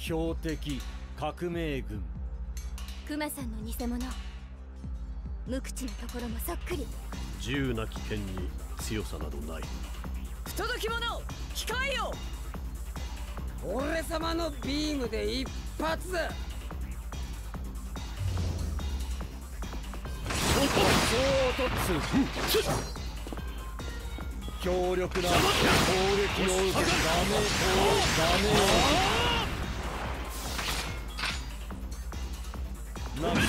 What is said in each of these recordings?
標的革命軍。クマさんの偽物。無口なところもそっくり。銃なき剣に強さなどない。不届き者控えよ！俺様のビームで一発！衝突強力な攻撃を受けダメダメなんとよう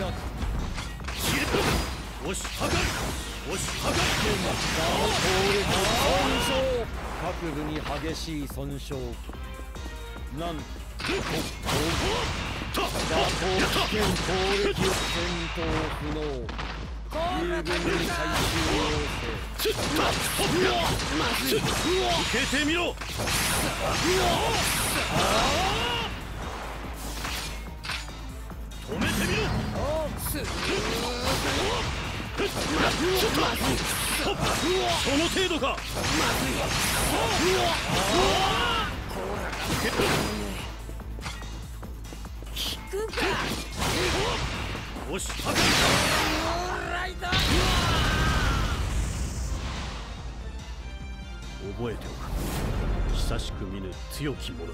やく押しはがる。押しはがる。ダメ攻撃損傷各部に激しい損傷なんと打倒危険攻撃戦闘不能遊軍に最終要請受けてみろ止その程度かくか押しはがる覚えておく。久しく見ぬ強き者よ。